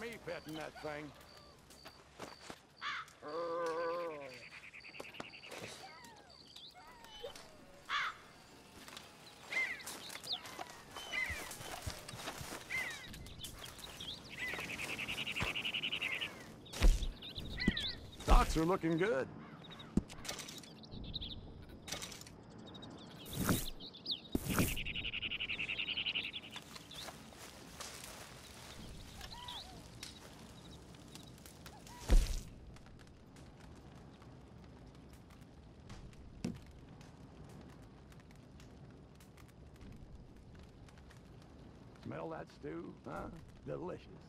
me petting that thing. Docks are looking good. Smell that stew, huh? Delicious.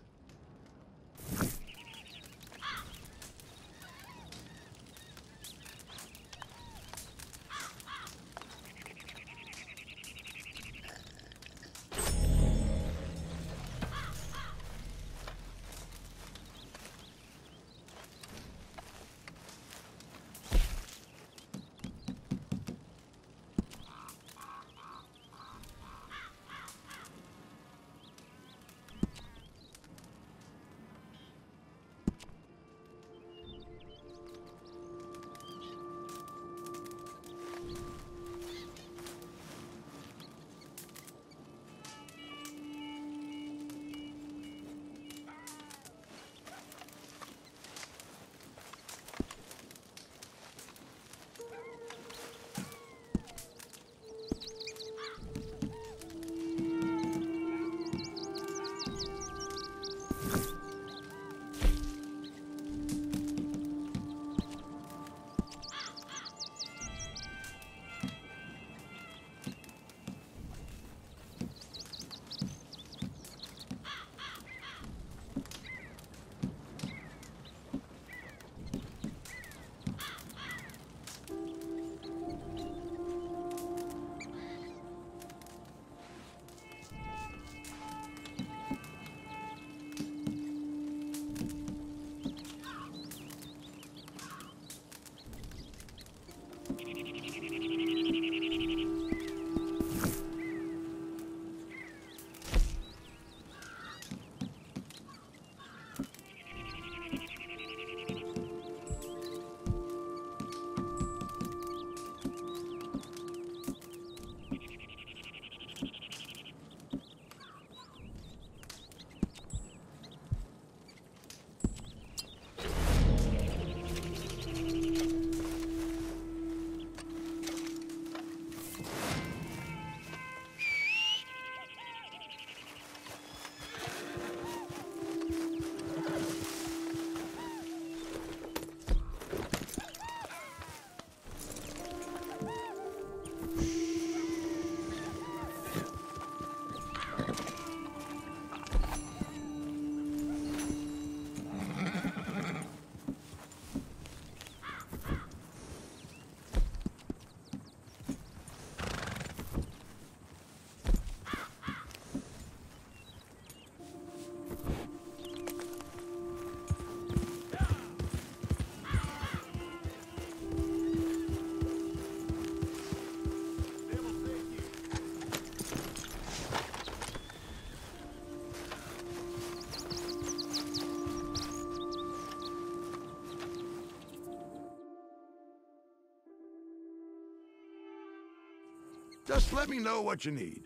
Just let me know what you need.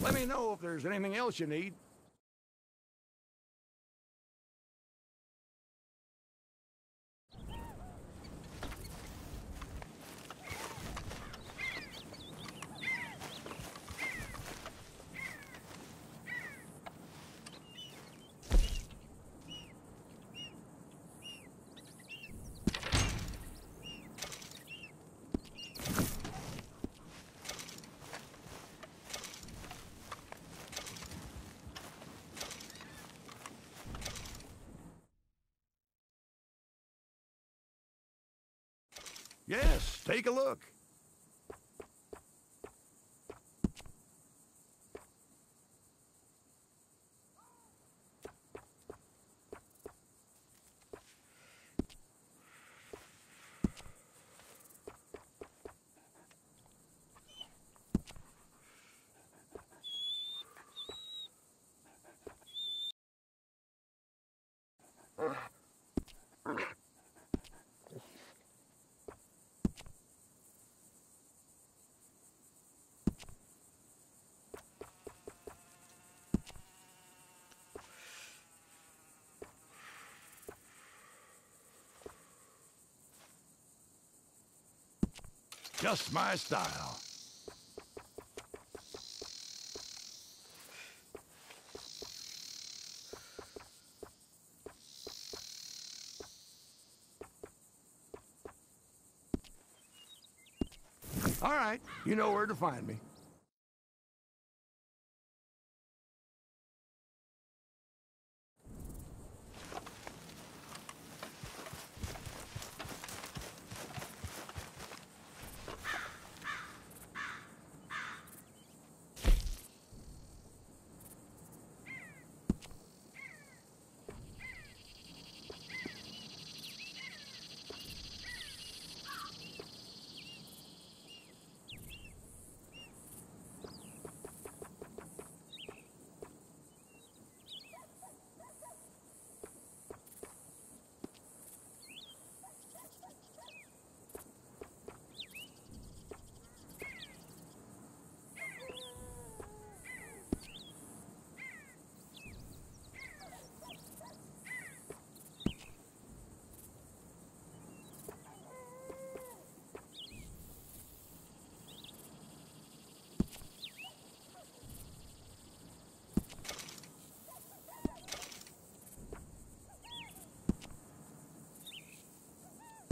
Let me know if there's anything else you need. Take a look. Just my style. All right, you know where to find me.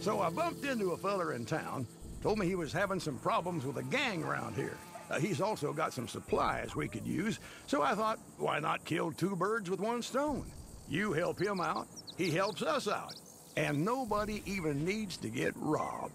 So I bumped into a feller in town, told me he was having some problems with a gang around here. Uh, he's also got some supplies we could use, so I thought, why not kill two birds with one stone? You help him out, he helps us out, and nobody even needs to get robbed.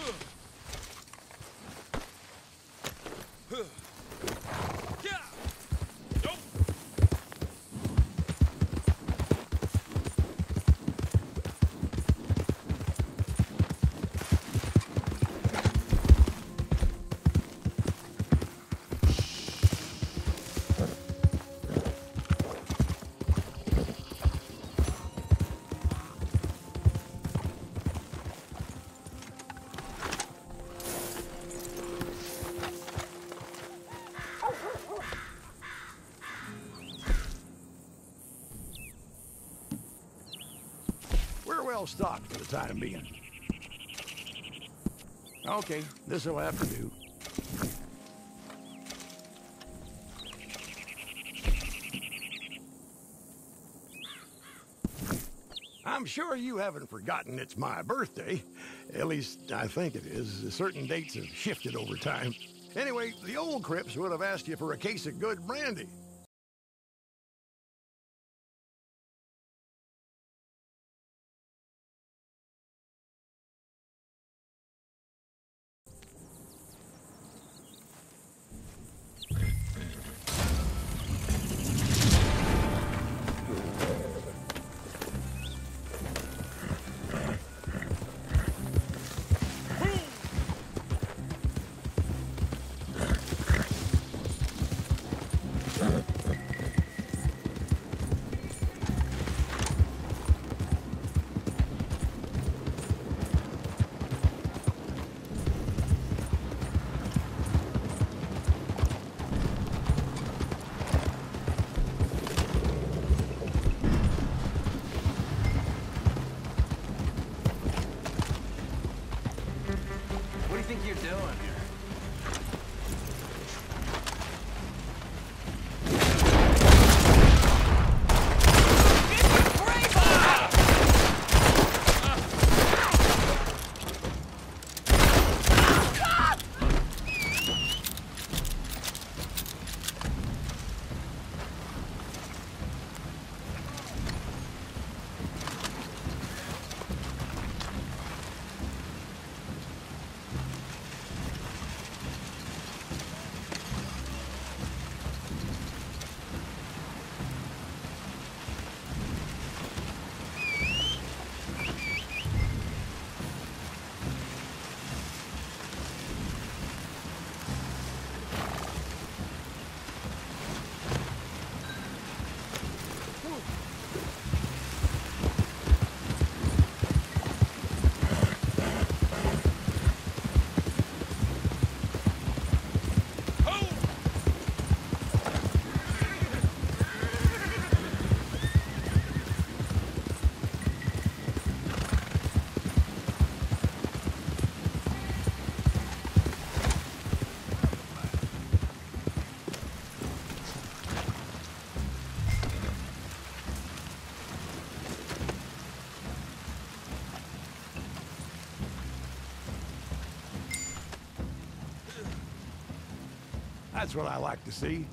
We're well stocked for the time being. Okay, this'll have to do. I'm sure you haven't forgotten it's my birthday. At least, I think it is. Certain dates have shifted over time. Anyway, the old Cripps would have asked you for a case of good brandy. That's what I like to see.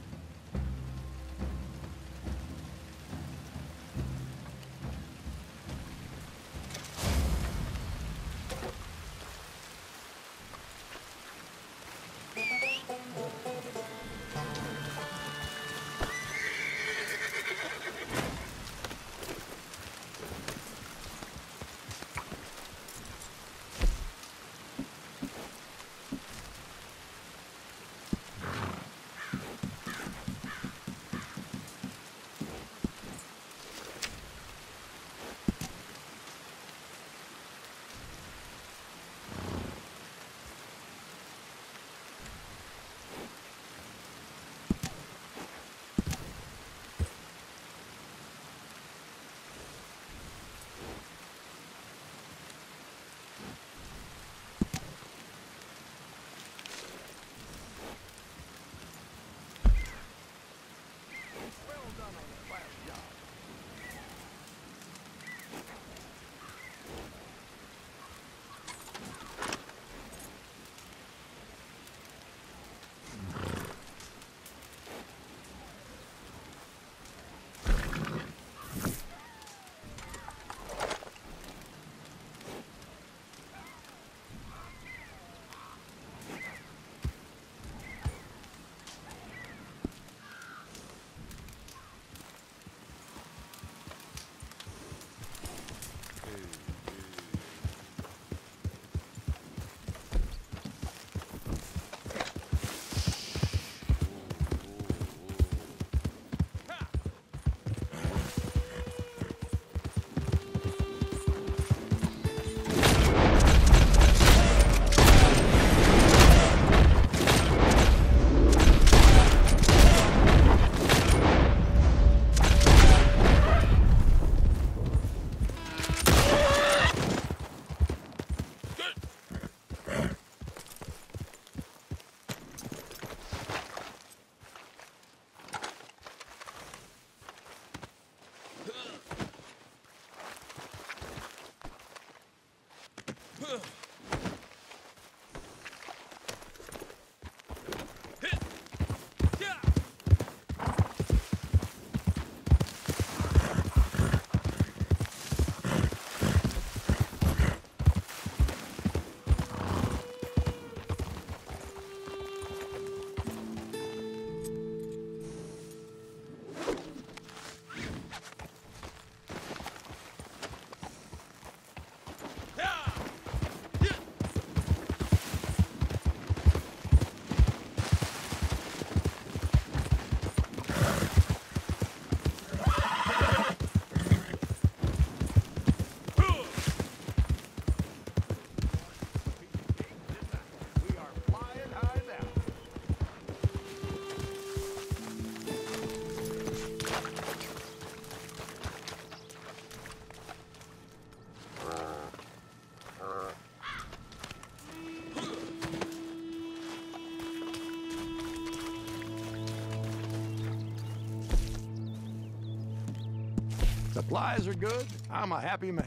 Supplies are good. I'm a happy man.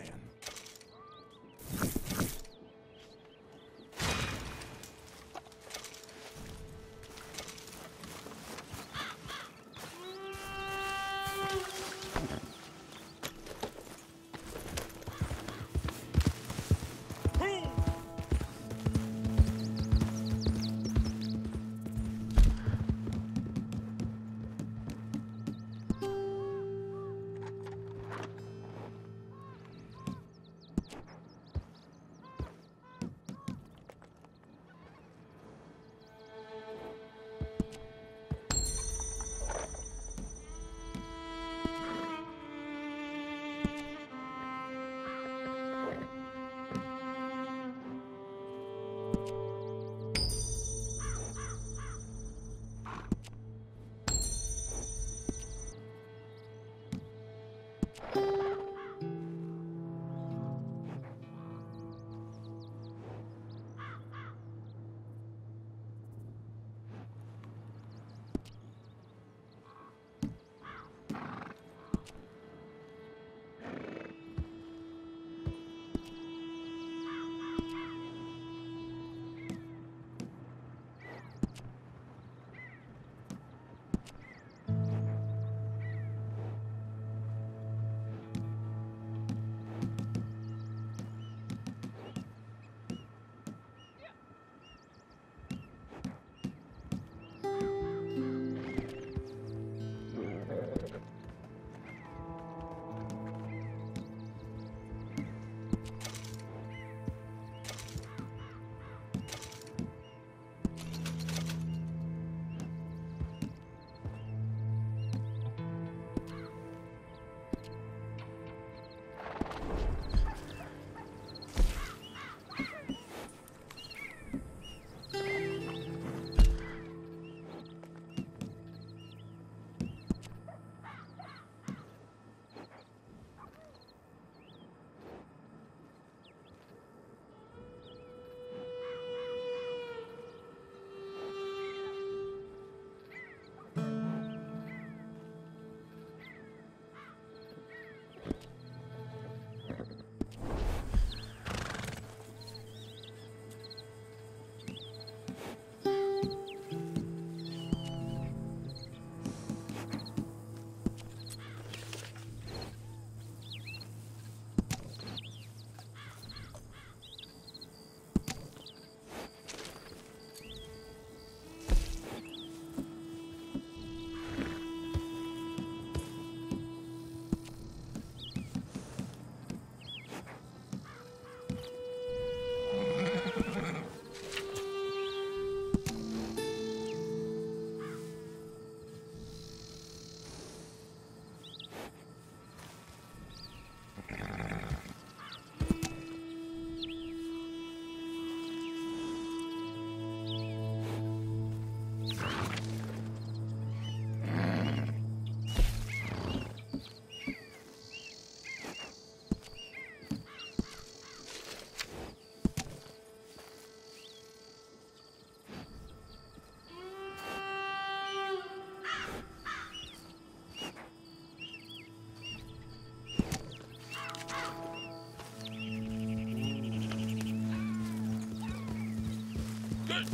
Good.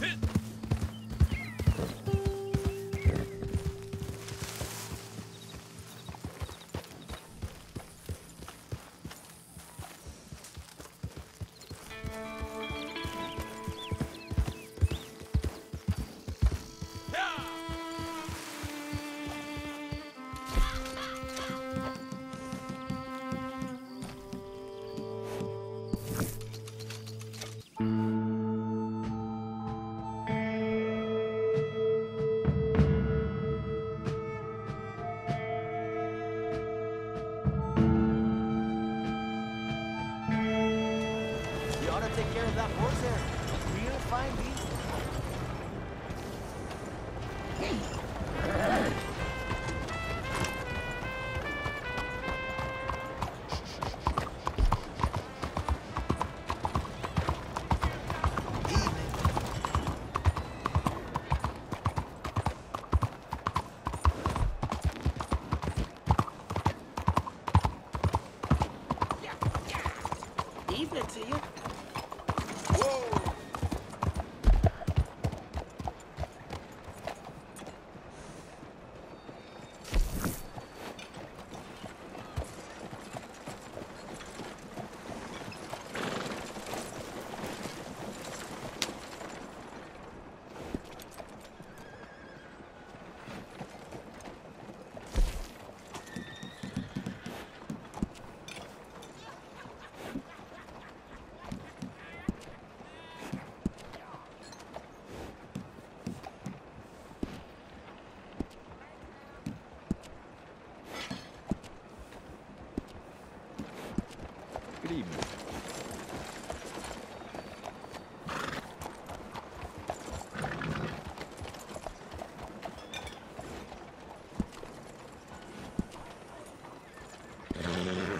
Hit. Thank you.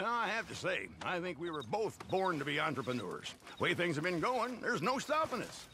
Well, I have to say, I think we were both born to be entrepreneurs. The way things have been going, there's no stopping us.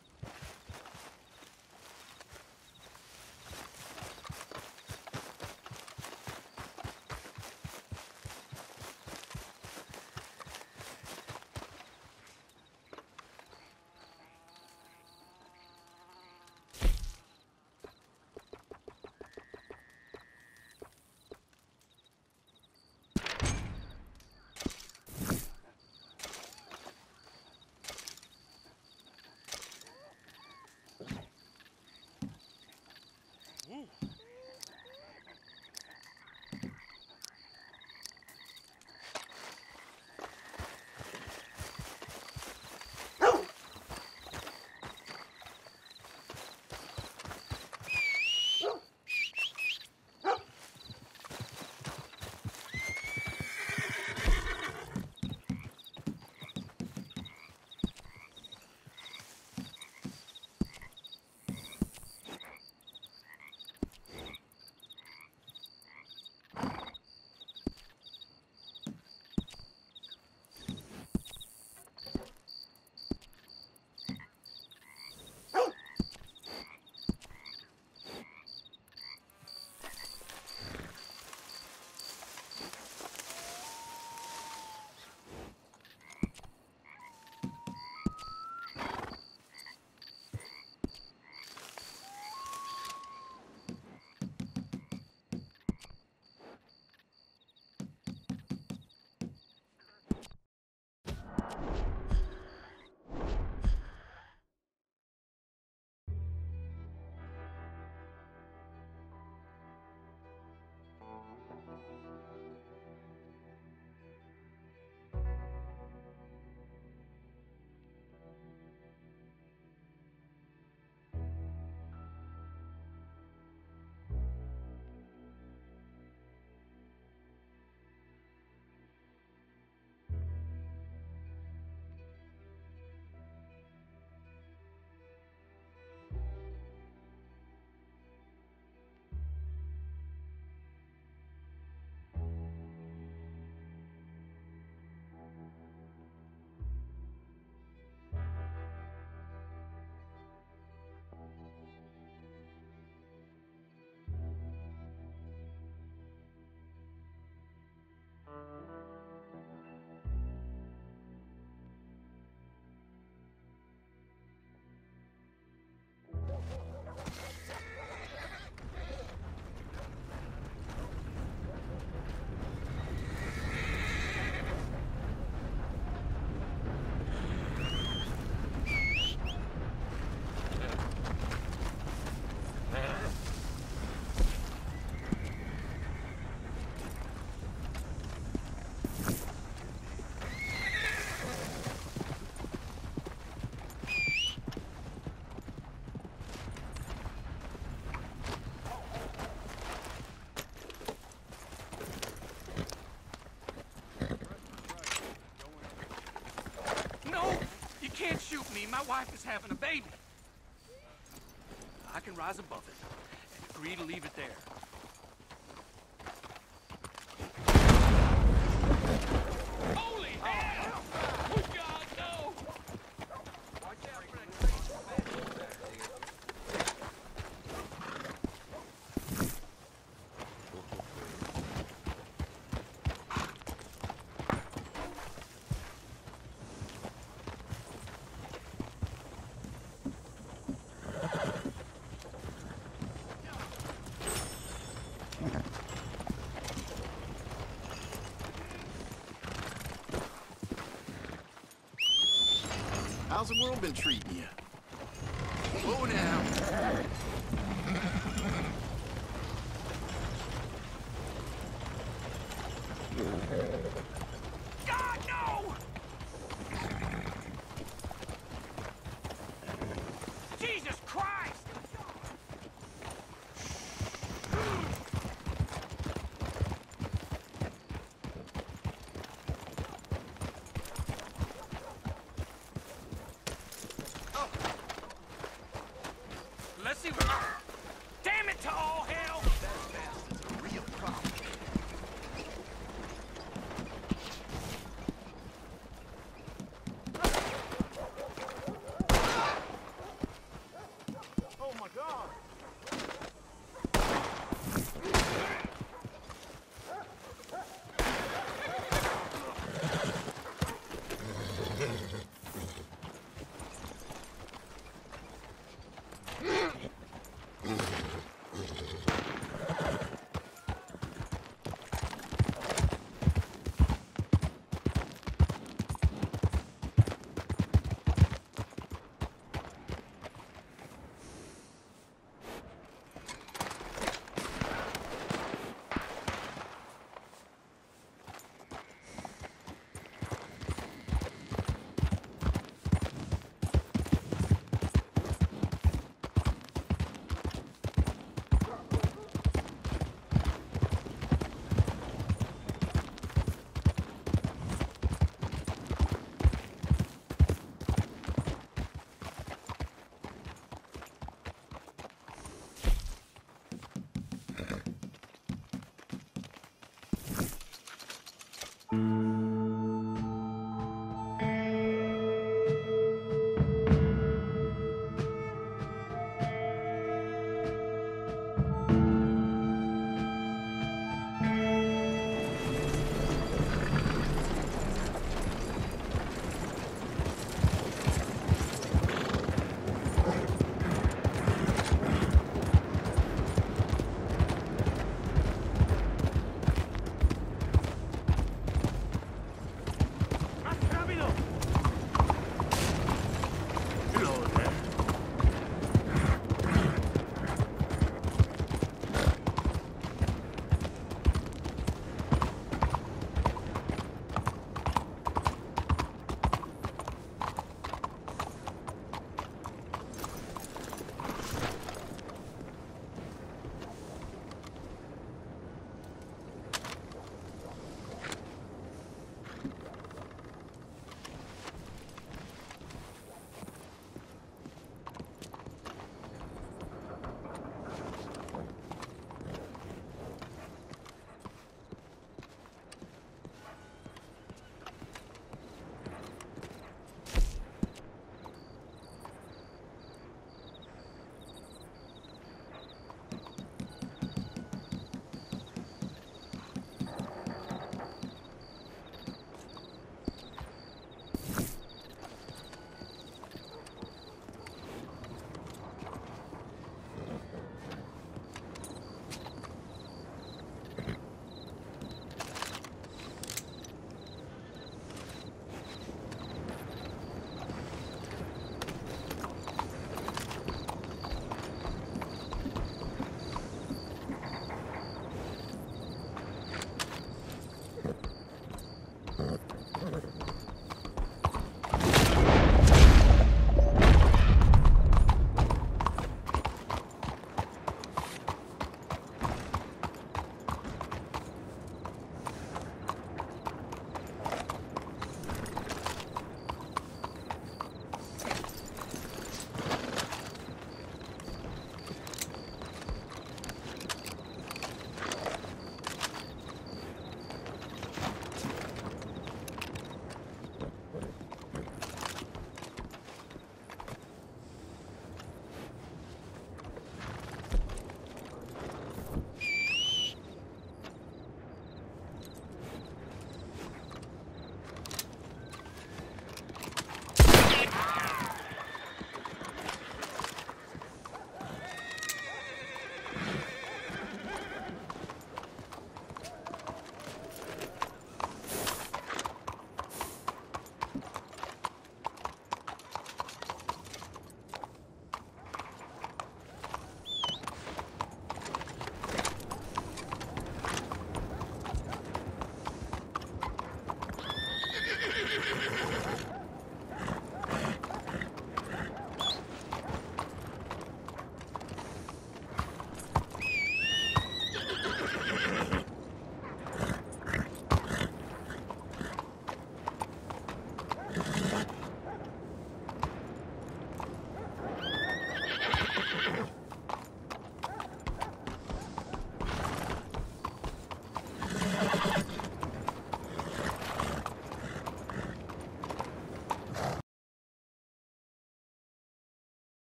Can't shoot me. My wife is having a baby. I can rise above it and agree to leave it there. The world been treating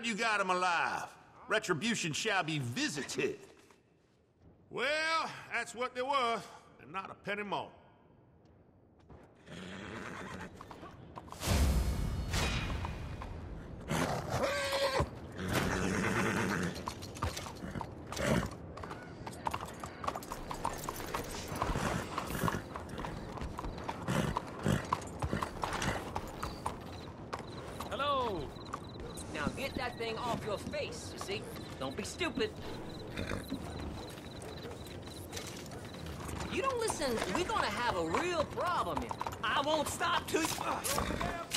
glad you got him alive. Retribution shall be visited. Well, that's what there was, and not a penny more. Hello. Now get that thing off your face, you see? Don't be stupid. You don't listen, we're gonna have a real problem here. I won't stop till you...